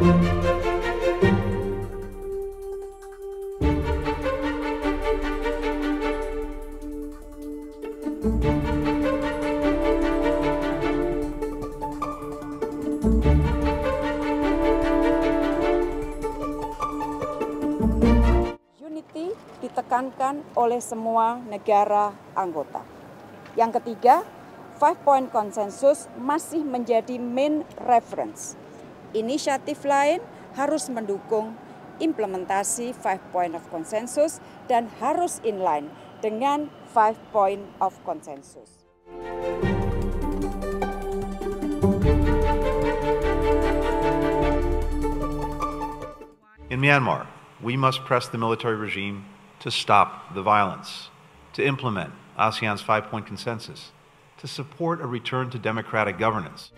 Unity ditekankan oleh semua negara anggota. Yang ketiga, Five Point Consensus masih menjadi main reference. Inisiatif lain harus mendukung implementasi Five Point of Consensus dan harus inline dengan Five Point of Consensus. In Myanmar, we must press the military regime to stop the violence, to implement ASEAN's five point consensus, to support a return to democratic governance.